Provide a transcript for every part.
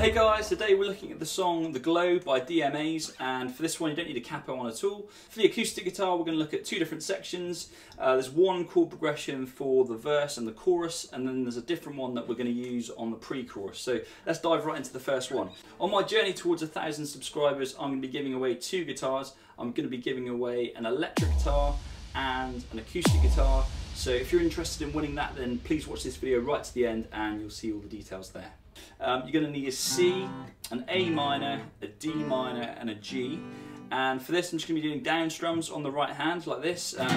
Hey guys, today we're looking at the song The Glow by DMA's and for this one you don't need a capo on at all. For the acoustic guitar we're going to look at two different sections. Uh, there's one chord progression for the verse and the chorus and then there's a different one that we're going to use on the pre-chorus. So let's dive right into the first one. On my journey towards a thousand subscribers I'm going to be giving away two guitars. I'm going to be giving away an electric guitar and an acoustic guitar. So if you're interested in winning that then please watch this video right to the end and you'll see all the details there. Um, you're going to need a C, an A minor, a D minor and a G. And for this I'm just going to be doing down strums on the right hand like this. Um,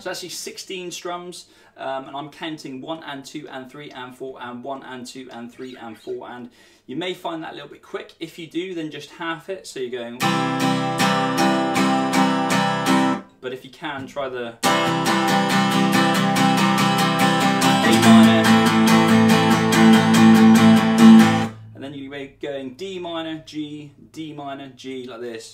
so actually 16 strums um, and I'm counting 1 and 2 and 3 and 4 and 1 and 2 and 3 and 4 and you may find that a little bit quick. If you do then just half it so you're going but if you can try the going D minor, G, D minor, G like this.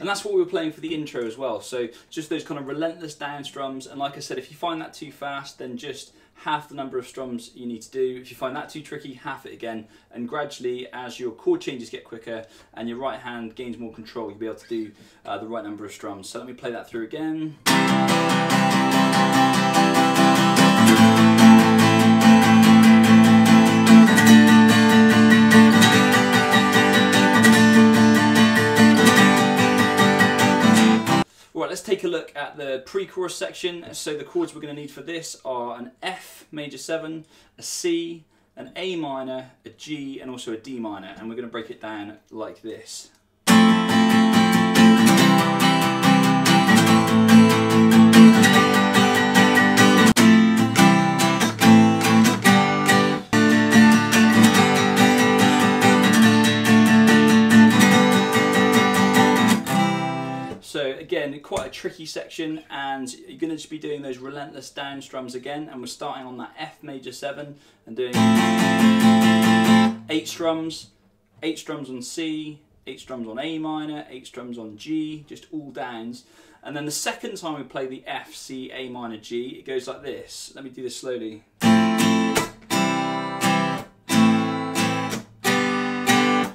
And that's what we were playing for the intro as well. So just those kind of relentless down strums. And like I said, if you find that too fast, then just half the number of strums you need to do. If you find that too tricky, half it again. And gradually, as your chord changes get quicker and your right hand gains more control, you'll be able to do uh, the right number of strums. So let me play that through again. Let's take a look at the pre-chorus section. So the chords we're going to need for this are an F major 7, a C, an A minor, a G and also a D minor and we're going to break it down like this. Again, quite a tricky section and you're going to just be doing those relentless down strums again and we're starting on that F major 7 and doing 8 strums, 8 strums on C, 8 strums on A minor, 8 strums on G, just all downs. And then the second time we play the F, C, A minor, G, it goes like this. Let me do this slowly.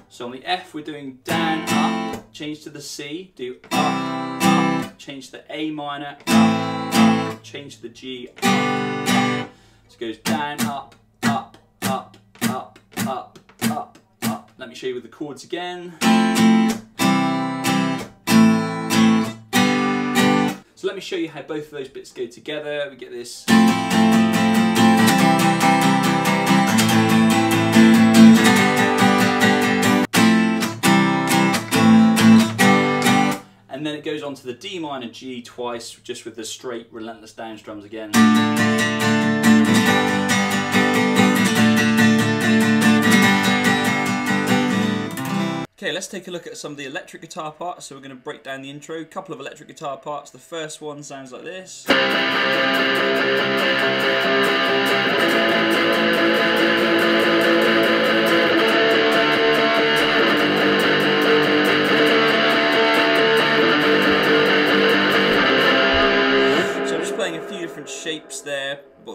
So on the F we're doing down, up, change to the C, do up, change the A minor, change the G. So it goes down, up, up, up, up, up, up, up. Let me show you with the chords again. So let me show you how both of those bits go together. We get this. And then it goes on to the D minor G twice, just with the straight relentless down strums again. Okay, let's take a look at some of the electric guitar parts. So we're going to break down the intro. A couple of electric guitar parts. The first one sounds like this.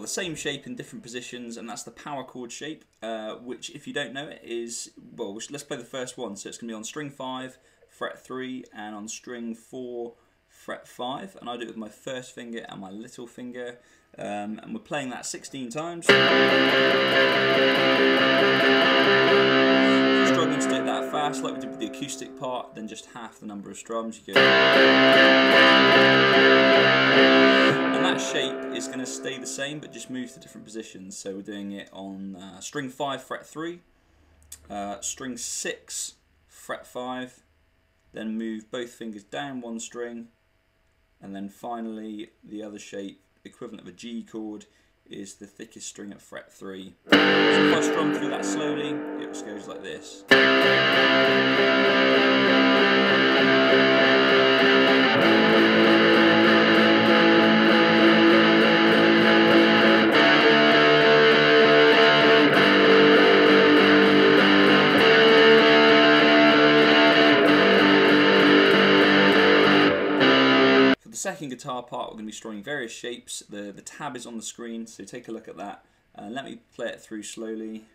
The same shape in different positions and that's the power chord shape uh, which if you don't know it is, well let's play the first one. So it's going to be on string 5, fret 3 and on string 4, fret 5 and I do it with my first finger and my little finger. Um, and we're playing that 16 times. Acoustic part then just half the number of strums you go that shape is going to stay the same but just move to different positions. So we're doing it on uh, string 5 fret 3, uh, string 6 fret 5, then move both fingers down one string and then finally the other shape equivalent of a G chord is the thickest string at fret 3. So if I strum through that slowly, it just goes like this. Guitar part, we're going to be strumming various shapes. The, the tab is on the screen, so take a look at that. Uh, let me play it through slowly.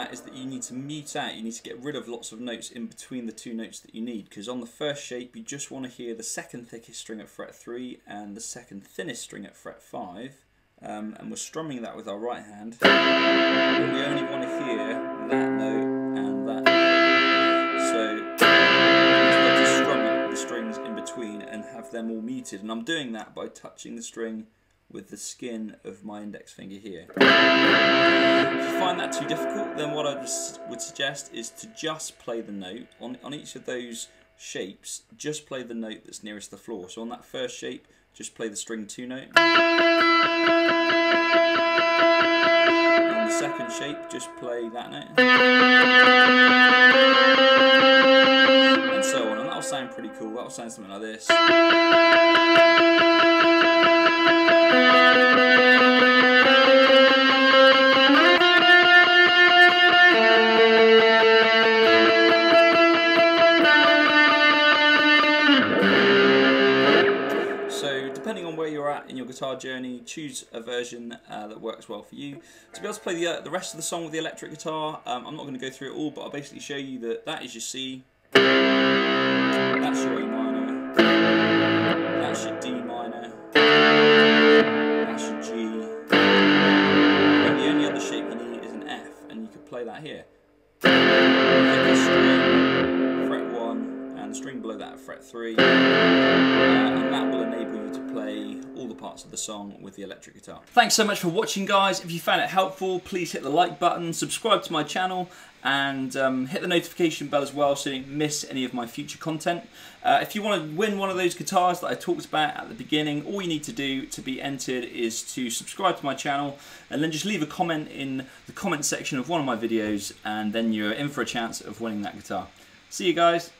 That is that you need to mute out, you need to get rid of lots of notes in between the two notes that you need because on the first shape you just want to hear the second thickest string at fret 3 and the second thinnest string at fret 5 um, and we're strumming that with our right hand and we only want to hear that note and that note. So to strum the strings in between and have them all muted and I'm doing that by touching the string with the skin of my index finger here. If you find that too difficult, then what I would suggest is to just play the note. On, on each of those shapes, just play the note that's nearest the floor. So on that first shape, just play the string 2 note. On the second shape, just play that note. And so on, and that'll sound pretty cool. That'll sound something like this. In your guitar journey, choose a version uh, that works well for you. To be able to play the, uh, the rest of the song with the electric guitar, um, I'm not going to go through it all, but I'll basically show you that that is your C, that's your A minor, that's your D minor, that's your G, and the only other shape you need is an F, and you could play that here. fret 1, and the string below that at fret 3, uh, and that will enable you parts of the song with the electric guitar. Thanks so much for watching guys. If you found it helpful, please hit the like button, subscribe to my channel, and um, hit the notification bell as well so you don't miss any of my future content. Uh, if you want to win one of those guitars that I talked about at the beginning, all you need to do to be entered is to subscribe to my channel and then just leave a comment in the comment section of one of my videos and then you're in for a chance of winning that guitar. See you guys.